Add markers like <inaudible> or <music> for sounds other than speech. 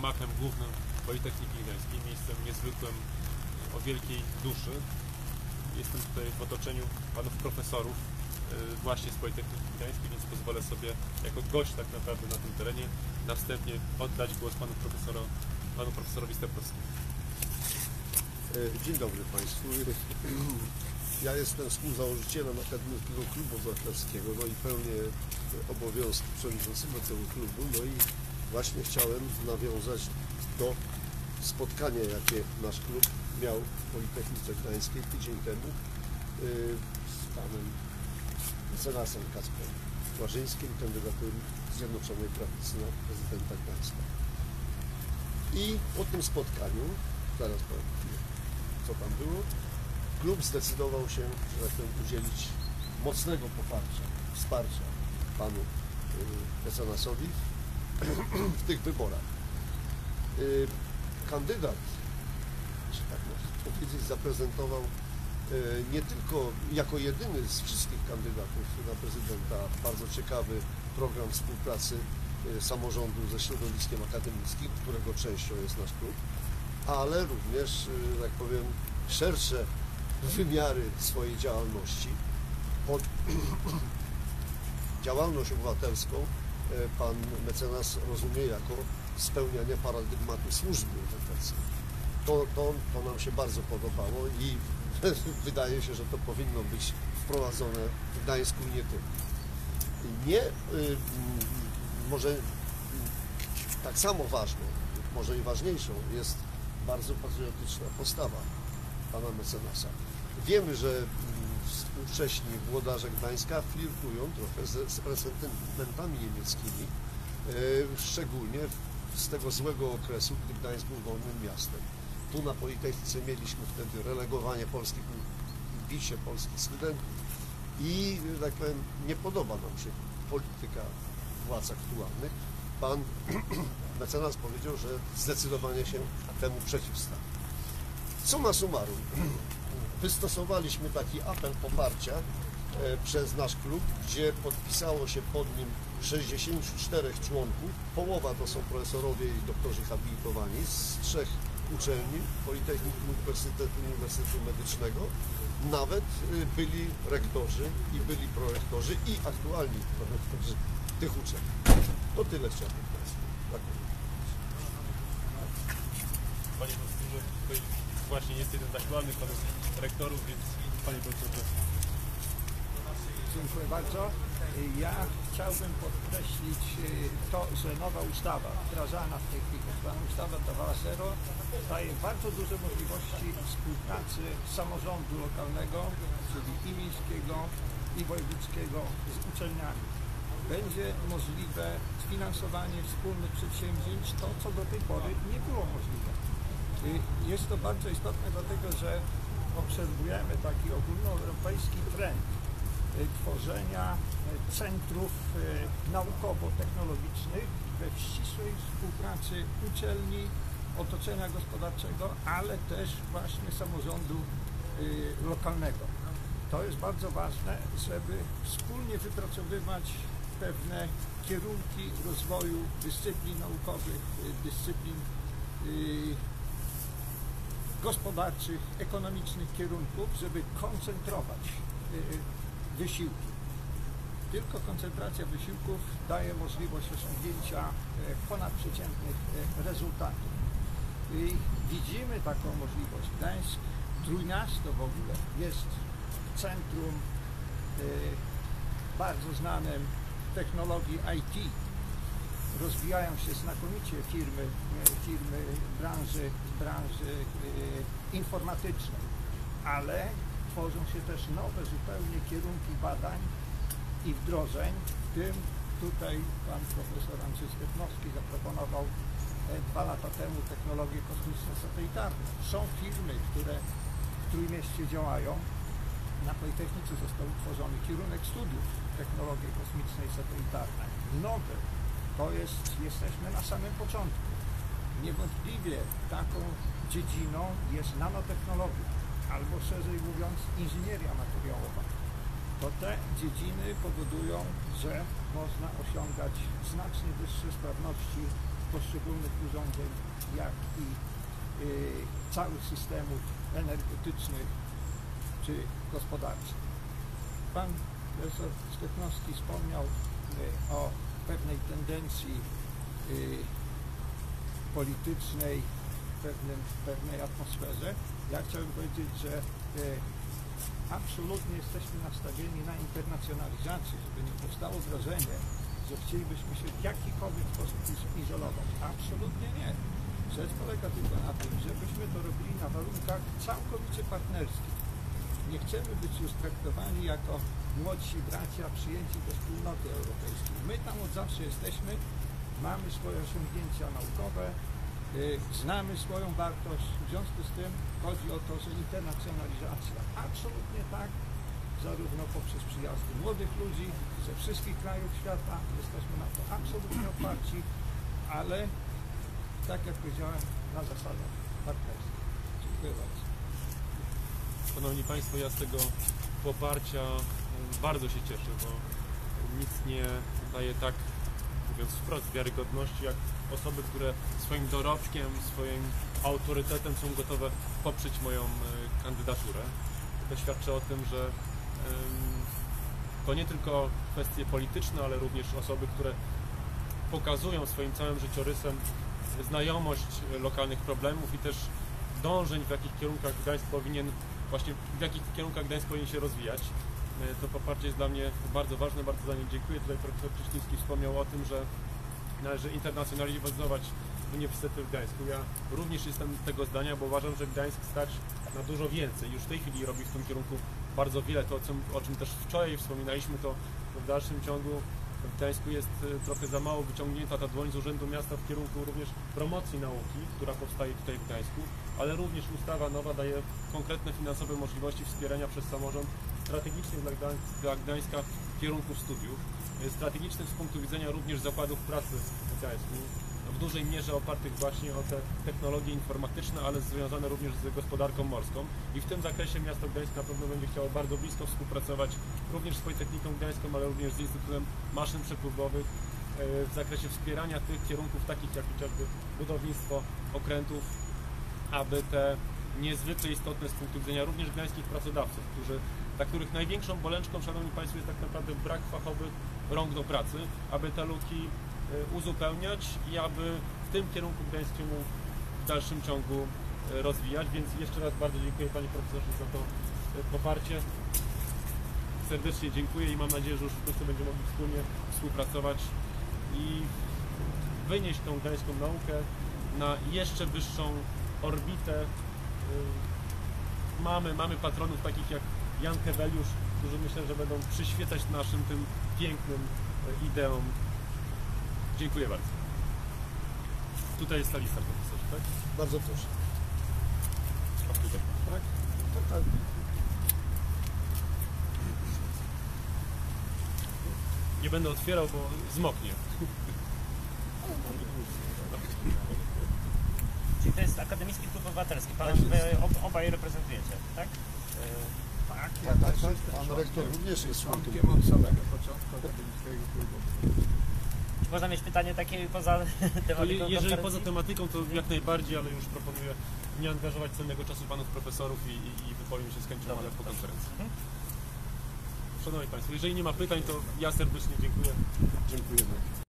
gmachem głównym Politechniki Gdańskiej, miejscem niezwykłym, o wielkiej duszy. Jestem tutaj w otoczeniu panów profesorów y, właśnie z Politechniki Gdańskiej, więc pozwolę sobie jako gość tak naprawdę na tym terenie na wstępie oddać głos panu, profesoro, panu profesorowi Steprowskiemu. E, Dzień dobry Państwu. Ja jestem współzałożycielem Akademickiego Klubu Zaklarskiego, no i pełnię obowiązki przewodniczącego tego klubu, no i właśnie chciałem nawiązać do spotkania, jakie nasz klub miał w Politechnice Gdańskiej tydzień temu e, z panem mecenasem Kacprem Łażyńskim, kandydatem Zjednoczonej Prawicy na prezydenta Gdańska. I po tym spotkaniu, zaraz powiem co tam było, klub zdecydował się, że tak udzielić mocnego poparcia, wsparcia panu y, mecenasowi w tych wyborach. Y, Kandydat, że tak można powiedzieć, zaprezentował y, nie tylko jako jedyny z wszystkich kandydatów na prezydenta bardzo ciekawy program współpracy y, samorządu ze środowiskiem akademickim, którego częścią jest nasz klub, ale również, tak powiem, szersze wymiary swojej działalności. Pod <clears throat> działalność obywatelską pan mecenas rozumie jako spełnianie paradygmatu służby obywatelskiej. To, to, to nam się bardzo podobało i <laughs> wydaje się, że to powinno być wprowadzone w Gdańsku nie tylko. Nie, y, może tak samo ważną, może i ważniejszą jest bardzo patriotyczna postawa pana mecenasa. Wiemy, że współcześni włodarze Gdańska flirtują trochę z, z resentymentami niemieckimi, e, szczególnie z tego złego okresu, gdy Gdańsk był wolnym miastem. Tu na Politechnice mieliśmy wtedy relegowanie polskich, bicie polskich studentów i, tak powiem, nie podoba nam się polityka władz aktualnych. Pan <clears throat> mecenas powiedział, że zdecydowanie się temu przeciwstawi. Summa summarum, <clears throat> wystosowaliśmy taki apel poparcia e, przez nasz klub, gdzie podpisało się pod nim 64 członków. Połowa to są profesorowie i doktorzy habilitowani z trzech uczelni, Politechnikum Uniwersytetu Uniwersytetu Medycznego. Nawet y, byli rektorzy i byli prorektorzy i aktualni prorektorzy tych uczelni. To tyle chciałbym Państwu. Tak. Panie właśnie jest jeden z aktualnych panów rektorów, więc panie profesorze, Dziękuję bardzo. Ja chciałbym podkreślić y, to, że nowa ustawa wdrażana w tej chwili, tzw. ustawa Tawasero daje bardzo duże możliwości współpracy samorządu lokalnego, czyli i miejskiego, i wojewódzkiego z uczelniami. Będzie możliwe sfinansowanie wspólnych przedsięwzięć, to co do tej pory nie było możliwe. Jest to bardzo istotne, dlatego że obserwujemy taki ogólnoeuropejski trend y, tworzenia y, centrów y, naukowo-technologicznych we ścisłej współpracy uczelni, otoczenia gospodarczego, ale też właśnie samorządu lokalnego. To jest bardzo ważne, żeby wspólnie wypracowywać pewne kierunki rozwoju dyscyplin naukowych, dyscyplin gospodarczych, ekonomicznych kierunków, żeby koncentrować y, wysiłki. Tylko koncentracja wysiłków daje możliwość osiągnięcia y, ponadprzeciętnych y, rezultatów. I widzimy taką możliwość. Gdańsk, Trójmiasto w ogóle jest centrum y, bardzo znanym technologii IT. Rozwijają się znakomicie firmy, y, firmy branży, branży y, informatycznej, ale tworzą się też nowe zupełnie kierunki badań i wdrożeń, w tym tutaj pan profesor Andrzej Stepnowski zaproponował e, dwa lata temu technologie kosmiczne satelitarne. Są firmy, które w Trójmieście działają. Na Politechnice został utworzony kierunek studiów technologii kosmicznej satelitarnej. Nowy. To jest, jesteśmy na samym początku. Niewątpliwie taką dziedziną jest nanotechnologia, albo szerzej mówiąc inżynieria materiałowa to te dziedziny powodują, że można osiągać znacznie wyższe sprawności poszczególnych urządzeń, jak i y, całych systemów energetycznych czy gospodarczych. Pan profesor Stepnowski wspomniał y, o pewnej tendencji y, politycznej, pewnym, pewnej atmosferze. Ja chciałbym powiedzieć, że y, absolutnie jesteśmy nastawieni na internacjonalizację, żeby nie powstało wrażenie, że chcielibyśmy się w jakikolwiek sposób iz- izolować. Absolutnie nie. Rzecz polega tylko na tym, żebyśmy to robili na warunkach całkowicie partnerskich. Nie chcemy być już traktowani jako młodsi bracia przyjęci do wspólnoty europejskiej. My tam od zawsze jesteśmy, mamy swoje osiągnięcia naukowe, y, znamy swoją wartość. W związku z tym chodzi o to, że internacjonalizacja absolutnie tak, zarówno poprzez przyjazdy młodych ludzi ze wszystkich krajów świata, jesteśmy na to absolutnie otwarci, ale tak jak powiedziałem, na zasadach partnerskich. Dziękuję bardzo. Szanowni Państwo, ja z tego poparcia y, bardzo się cieszę, bo nic nie daje tak, mówiąc wprost, wiarygodności, jak osoby, które swoim dorobkiem, swoim autorytetem są gotowe poprzeć moją y, kandydaturę. To świadczy o tym, że to nie tylko kwestie polityczne, ale również osoby, które pokazują swoim całym życiorysem znajomość e, lokalnych problemów i też dążeń, w jakich kierunkach Gdańsk powinien, właśnie w jakich kierunkach Gdańsk powinien się rozwijać. E, To poparcie jest dla mnie bardzo ważne, bardzo za nie dziękuję. Tutaj profesor Czyśliński wspomniał o tym, że należy internacjonalizować Uniwersytety w Gdańsku. Ja również jestem tego zdania, bo uważam, że Gdańsk stać na dużo więcej. Już w tej chwili robi w tym kierunku bardzo wiele. To, o czym, o czym też wczoraj wspominaliśmy, to w dalszym ciągu w Gdańsku jest y, trochę za mało wyciągnięta ta dłoń z Urzędu Miasta w kierunku również promocji nauki, która powstaje tutaj w Gdańsku, ale również ustawa nowa daje konkretne finansowe możliwości wspierania przez samorząd strategicznych dla, Gdańsk, dla Gdańska kierunków studiów, y, strategicznych z punktu widzenia również zakładów pracy w Gdańsku, dużej mierze opartych właśnie o te technologie informatyczne, ale związane również z gospodarką morską. I w tym zakresie miasto Gdańsk na pewno będzie chciało bardzo blisko współpracować również z Politechniką Gdańską, ale również z Instytutem Maszyn Przepływowych e, w zakresie wspierania tych kierunków takich jak chociażby budownictwo okrętów, aby te niezwykle istotne z punktu widzenia również gdańskich pracodawców, którzy, dla których największą bolęczką, Szanowni Państwo, jest tak naprawdę brak fachowych rąk do pracy, aby te luki uzupełniać i aby w tym kierunku gdańskiemu w dalszym ciągu e, rozwijać. Więc jeszcze raz bardzo dziękuję Panie Profesorze za to e, poparcie. Serdecznie dziękuję i mam nadzieję, że już wkrótce będziemy mogli wspólnie współpracować i wynieść tą gdańską naukę na jeszcze wyższą orbitę. Mamy, mamy patronów takich jak Jan Keweliusz, którzy myślę, że będą przyświecać naszym tym pięknym ideom. Dziękuję bardzo. Tutaj jest ta lista, profesorze, tak? Bardzo proszę. A tutaj. Tak? Tak, tak. Nie będę otwierał, bo zmoknie. Czyli to jest Akademicki Klub Obywatelski. Pan, Tak ob, obaj reprezentujecie, tak? Tak, Tak, tak, też tak. jestem Pan rektor również jest członkiem. członkiem od samego początku akademickiego klubu. Można mieć pytanie takie poza <laughs> tematyką je, jeżeli konferencji? poza tematyką, to jak najbardziej, ale już proponuję nie angażować cennego czasu panów profesorów i, i, i wypowiem się Dobra, ale po konferencji. Mhm. Szanowni Państwo, jeżeli nie ma pytań, to ja serdecznie dziękuję. Dziękujemy.